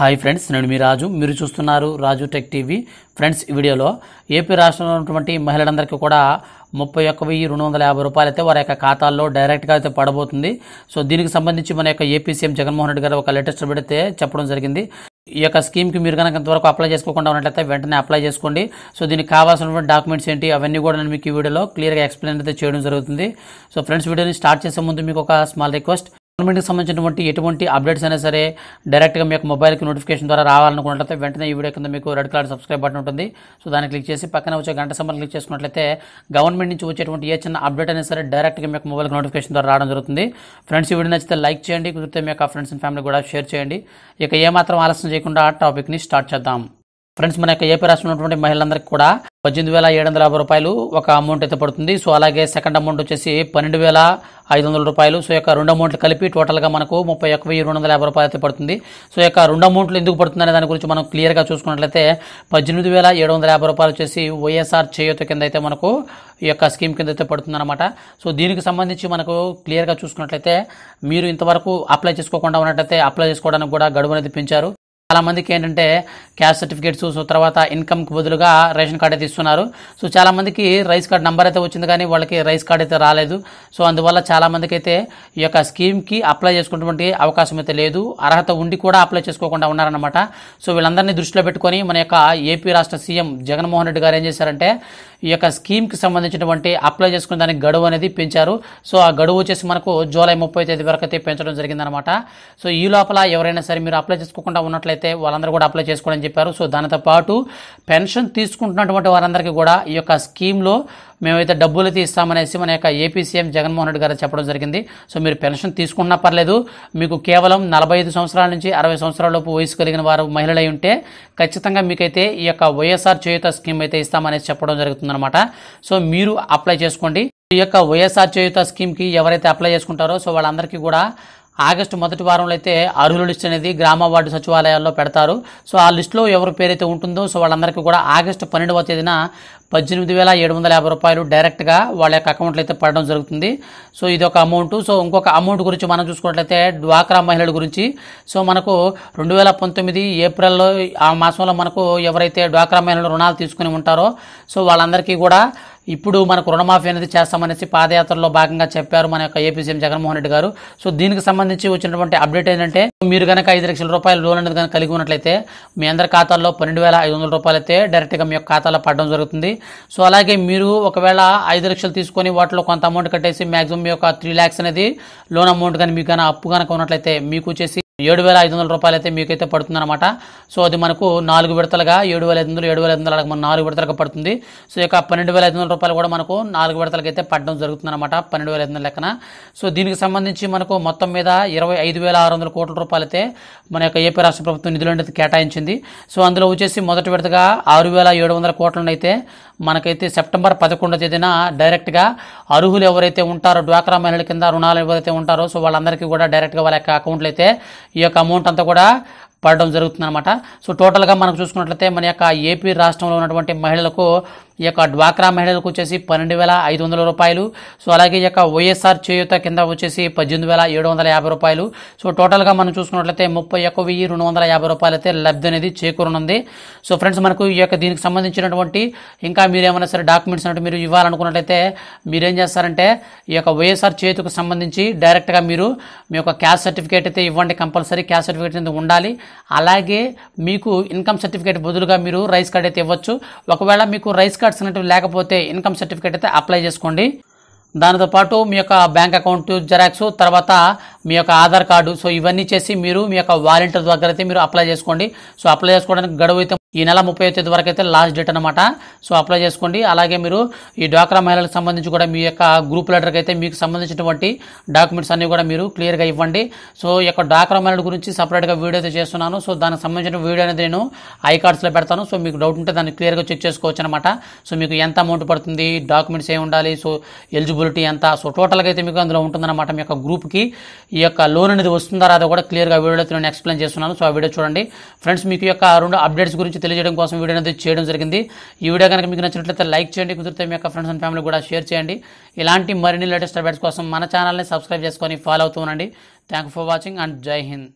Hi friends నేను మీ రాజు. మీరు చూస్తున్నారు రాజు టెక్ టీవీ. ఫ్రెండ్స్ ఈ వీడియోలో ఏపీ రాష్ట్రంలో ఉన్నటువంటి మహిళలందరికీ కూడా ముప్పై ఒక్క వెయ్యి రెండు వందల యాభై రూపాయలు అయితే వారి యొక్క ఖాతాల్లో డైరెక్ట్గా అయితే పడబోతుంది. సో దీనికి సంబంధించి మన యొక్క ఏపీ సీఎం జగన్మోహన్ రెడ్డి గారు ఒక లేటెస్ట్ పెడితే చెప్పడం జరిగింది. ఈ యొక్క స్కీమ్కి మీరు కనుక ఇంతవరకు అప్లై చేసుకోకుండా ఉన్నట్లయితే వెంటనే అప్లై చేసుకోండి. సో దీనికి కావాల్సినటువంటి డాక్యుమెంట్స్ ఏంటి అవన్నీ కూడా నేను మీకు ఈ వీడియోలో క్లియర్గా ఎక్స్ప్లెయిన్ అయితే చేయడం జరుగుతుంది. సో ఫ్రెండ్స్ వీడియోని స్టార్ట్ చేసే ముందు మీకు ఒక స్మాల్ రిక్వెస్ట్. గవర్నమెంట్కి సంబంధించినటువంటి ఎటువంటి అప్డేట్స్ అయినా సరే డైరెక్ట్గా మీకు మొబైల్కి నోటిఫికేషన్ ద్వారా రావాలనుకున్నట్లయితే వెంటనే ఈ వీడియో కింద మీకు రెడ్ కలర్ సబ్స్క్రైబ్ బటన్ ఉంటుంది. సో దాన్ని క్లిక్ చేసి పక్కన వచ్చే గంట సంబంధం క్లిక్ చేసుకున్నట్లయితే గవర్నమెంట్ నుంచి వచ్చేటువంటి ఏ చిన్న అప్డేట్ అయినా సరే డైరెక్ట్గా మీకు మొబైల్కి నోటిఫికేషన్ ద్వారా రావడం జరుగుతుంది. ఫ్రెండ్స్ ఈ వీడియో నచ్చితే లైక్ చేయండి. కుదిరితే మీ యొక్క ఫ్రెండ్స్ అండ్ ఫ్యామిలీ కూడా షేర్ చేయండి. ఇక ఏమాత్రం ఆలస్యం చేయకుండా టాపిక్ని స్టార్ట్ చేద్దాం. ఫ్రెండ్స్ మన యొక్క ఏపీ రాష్ట్రంలో ఉన్నటువంటి మహిళలందరికీ కూడా పద్దెనిమిది వేల ఏడు వందల యాభై రూపాయలు ఒక అమౌంట్ అయితే పడుతుంది. సో అలాగే సెకండ్ అమౌంట్ వచ్చేసి పన్నెండు వేల ఐదు వందల రూపాయలు. సో యొక్క రెండు అమౌంట్లు కలిపి టోటల్గా మనకు ముప్పై ఒక్క వెయ్యి రెండు వందల యాభై రూపాయలు అయితే పడుతుంది. సో యొక్క రెండు అమౌంట్లు ఎందుకు పడుతుంది అనే దాని గురించి మనం క్లియర్గా చూసుకున్నట్లయితే పద్దెనిమిది వేల ఏడు వందల యాభై రూపాయలు వచ్చేసి వైఎస్ఆర్ చేయూత కింద అయితే మనకు ఈ యొక్క స్కీమ్ కింద అయితే పడుతుందన్నమాట. సో దీనికి సంబంధించి మనకు క్లియర్గా చూసుకున్నట్లయితే మీరు ఇంతవరకు అప్లై చేసుకోకుండా ఉన్నట్లయితే అప్లై చేసుకోవడానికి కూడా గడువు అనేది పెంచారు. చాలామందికి ఏంటంటే క్యాస్ట్ సర్టిఫికేట్స్ సో తర్వాత ఇన్కమ్కి బదులుగా రేషన్ కార్డ్ అయితే ఇస్తున్నారు. సో చాలామందికి రైస్ కార్డ్ నెంబర్ అయితే వచ్చింది కానీ వాళ్ళకి రైస్ కార్డ్ అయితే రాలేదు. సో అందువల్ల చాలా మందికి అయితే ఈ యొక్క స్కీమ్కి అప్లై చేసుకున్నటువంటి అవకాశం అయితే లేదు. అర్హత ఉండి కూడా అప్లై చేసుకోకుండా ఉన్నారన్నమాట. సో వీళ్ళందరినీ దృష్టిలో పెట్టుకొని మన యొక్క ఏపీ రాష్ట్ర సీఎం జగన్మోహన్ రెడ్డి గారు ఏం చేశారంటే ఈ యొక్క స్కీమ్కి సంబంధించినటువంటి అప్లై చేసుకునే దానికి గడువు అనేది పెంచారు. సో ఆ గడువు వచ్చేసి మనకు జూలై ముప్పై తేదీ వరకు అయితే పెంచడం జరిగిందనమాట సో ఈ లోపల ఎవరైనా సరే మీరు అప్లై చేసుకోకుండా ఉన్నట్లయితే వాళ్ళందరూ కూడా అప్లై చేసుకోవడం చెప్పారు. సో దానితో పాటు పెన్షన్ తీసుకుంటున్నటువంటి వారందరికీ కూడా ఈ యొక్క స్కీమ్లో మేమైతే డబ్బులు అయితే ఇస్తామనేసి మన యొక్క ఏపీ సీఎం జగన్మోహన్ రెడ్డి గారు చెప్పడం జరిగింది. సో మీరు పెన్షన్ తీసుకున్నా పర్లేదు. మీకు కేవలం నలభై ఐదు సంవత్సరాల నుంచి అరవై సంవత్సరాల లోపు వయసు కలిగిన వారు మహిళలై ఉంటే ఖచ్చితంగా మీకైతే ఈ యొక్క వైఎస్ఆర్ చేయుత స్కీమ్ అయితే ఇస్తామనేసి చెప్పడం జరుగుతుంది. జరుగుతుందన్నమాట సో మీరు అప్లై చేసుకోండి. ఈ యొక్క వైఎస్ఆర్ చేయుత స్కీమ్కి ఎవరైతే అప్లై చేసుకుంటారో సో వాళ్ళందరికీ కూడా ఆగస్టు మొదటి వారంలో అయితే అర్హుల లిస్ట్ అనేది గ్రామ వార్డు సచివాలయాల్లో పెడతారు. సో ఆ లిస్టులో ఎవరి పేరైతే ఉంటుందో సో వాళ్ళందరికీ కూడా ఆగస్టు పన్నెండవ తేదీన పద్దెనిమిది వేల ఏడు వందల యాభై రూపాయలు డైరెక్ట్గా వాళ్ళ యొక్క అకౌంట్లో అయితే పడడం జరుగుతుంది. సో ఇది ఒక అమౌంట్. సో ఇంకొక అమౌంట్ గురించి మనం చూసుకున్నట్లయితే డ్వాక్రా మహిళల గురించి. సో మనకు రెండు వేల పంతొమ్మిది ఏప్రిల్లో ఆ మాసంలో మనకు ఎవరైతే డ్వాక్రా మహిళలు రుణాలు తీసుకుని ఉంటారో సో వాళ్ళందరికీ కూడా ఇప్పుడు మనకు రుణమాఫీ అనేది చేస్తామనేసి పాదయాత్రలో భాగంగా చెప్పారు మన యొక్క ఏపీ సీఎం జగన్మోహన్ రెడ్డి గారు. సో దీనికి సంబంధించి వచ్చినటువంటి అప్డేట్ ఏంటంటే మీరు కనుక ఐదు లక్షల రూపాయలు లోన్ అనేది కనుక కలిగి ఉన్నట్లయితే మీ అందరి ఖాతాల్లో పన్నెండు వేల ఐదు వందల రూపాయలు అయితే డైరెక్ట్గా మీ యొక్క ఖాతాలో పడడం జరుగుతుంది. సో అలాగే మీరు ఒకవేళ ఐదు లక్షలు తీసుకొని వాటిలో కొంత అమౌంట్ కట్టేసి మాక్సిమం యొక్క త్రీ ల్యాక్స్ అనేది లోన్ అమౌంట్ కానీ మీకు కానీ అప్పు కనుక ఉన్నట్లయితే మీకు వచ్చేసి ఏడు వేల ఐదు వందల రూపాయలు అయితే మీకైతే పడుతుందన్నమాట. సో అది మనకు నాలుగు విడతలుగా ఏడు వేల ఐదు వందలు ఏడు వేల ఐదు వందలు మన నాలుగు విడతలుగా పడుతుంది. సో ఇక పన్నెండు వేల ఐదు వందల రూపాయలు కూడా మనకు నాలుగు విడతలకి అయితే పడడం జరుగుతుందన్నమాట పన్నెండు వేల ఐదు వందల లెక్కన. సో దీనికి సంబంధించి మనకు మొత్తం మీద ఇరవై ఐదు వేల ఆరు వందల కోట్ల రూపాయలు అయితే మన యొక్క ఏపీ రాష్ట్ర ప్రభుత్వం నిధులు అనేది కేటాయించింది. సో అందులో వచ్చేసి మొదటి విడతగా ఆరు వేల ఏడు వందల కోట్లను అయితే మనకైతే సెప్టెంబర్ పదకొండో తేదీన డైరెక్ట్గా అర్హులు ఎవరైతే ఉంటారో డ్వాక్రా మహిళల కింద రుణాలు ఎవరైతే ఉంటారో సో వాళ్ళందరికీ కూడా డైరెక్ట్గా వాళ్ళ యొక్క అకౌంట్లు అయితే ఈ యొక్క అమౌంట్ అంతా కూడా పడడం జరుగుతుందన్నమాట. సో టోటల్గా మనం చూసుకున్నట్లయితే మన యొక్క ఏపీ రాష్ట్రంలో ఉన్నటువంటి మహిళలకు ఈ యొక్క డ్వాక్రా మహిళలకు వచ్చేసి పన్నెండు వేల ఐదు వందల రూపాయలు. సో అలాగే ఈ యొక్క వైఎస్ఆర్ చేయూత కింద వచ్చేసి పద్దెనిమిది వేల ఏడు వందల యాభై రూపాయలు. సో టోటల్గా మనం చూసుకున్నట్లయితే ముప్పై ఒక్క వెయ్యి రెండు వందల యాభై రూపాయలు అయితే లబ్ధి అనేది చేకూరనుంది. సో ఫ్రెండ్స్ మనకు ఈ యొక్క దీనికి సంబంధించినటువంటి ఇంకా మీరు ఏమైనా సరే డాక్యుమెంట్స్ అంటే మీరు ఇవ్వాలనుకున్నట్లయితే మీరేం చేస్తారంటే ఈ యొక్క వైఎస్ఆర్ చేతుకు సంబంధించి డైరెక్ట్గా మీరు మీ యొక్క క్యాస్ట్ సర్టిఫికేట్ అయితే ఇవ్వండి కంపల్సరీ క్యాస్ట్ సర్టిఫికేట్ అనేది ఉండాలి. అలాగే మీకు ఇన్కమ్ సర్టిఫికేట్ బదులుగా మీరు రైస్ కార్డ్ అయితే ఇవ్వచ్చు. ఒకవేళ మీకు రైస్ కార్డ్ కార్డ్స్ అనేటివి లేకపోతే ఇన్కమ్ సర్టిఫికేట్ అయితే అప్లై చేసుకోండి. దానితో పాటు మీ యొక్క బ్యాంక్ అకౌంట్ జెరాక్స్ తర్వాత మీ యొక్క ఆధార్ కార్డు సో ఇవన్నీ చేసి మీరు మీ యొక్క వాలంటీర్ దగ్గర అయితే మీరు అప్లై చేసుకోండి. సో అప్లై చేసుకోవడానికి గడువు అయితే ఈ నెల ముప్పై తేదీ వరకు అయితే లాస్ట్ డేట్ అనమాట సో అప్లై చేసుకోండి. అలాగే మీరు ఈ డ్వాక్రా మహిళలకు సంబంధించి కూడా మీ యొక్క గ్రూప్ లెటర్కి అయితే మీకు సంబంధించినటువంటి డాక్యుమెంట్స్ అన్నీ కూడా మీరు క్లియర్గా ఇవ్వండి. సో ఈ యొక్క డ్వాక్రా మహిళల గురించి సపరేట్గా వీడియో అయితే చేస్తున్నాను. సో దానికి సంబంధించిన వీడియో అనేది నేను ఐ కార్డ్స్లో పెడతాను. సో మీకు డౌట్ ఉంటే దాన్ని క్లియర్గా చెక్ చేసుకోవచ్చు అనమాట సో మీకు ఎంత అమౌంట్ పడుతుంది డాక్యుమెంట్స్ ఏమి ఉండాలి సో ఎలిజిబిలిటీ ఎంత? సో టోటల్గా అయితే మీకు అందులో ఉంటుందన్నమాట మీ యొక్క గ్రూప్కి ఈ యొక్క లోన్ అనేది వస్తుందా అది కూడా క్లియర్గా వీడియోలో అయితే నేను ఎక్స్ప్లెయిన్ చేస్తున్నాను. సో ఆ వీడియో చూడండి. ఫ్రెండ్స్ మీకు యొక్క రెండు అప్డేట్స్ గురించి గురించి తెలియజేయడం కోసం వీడియో అనేది చేయడం జరిగింది. ఈ వీడియో కనుక మీకు నచ్చినట్లయితే లైక్ చేయండి కుదిరితే మీ యొక్క ఫ్రెండ్స్ అండ్ ఫ్యామిలీ కూడా షేర్ చేయండి. ఇలాంటి మరిన్ని లేటెస్ట్ అప్డేట్స్ కోసం మన ఛానల్ని సబ్స్క్రైబ్ చేసుకొని ఫాలో అవుతూ ఉండండి. థ్యాంక్ ఫర్ వాచింగ్ అండ్ జై హింద్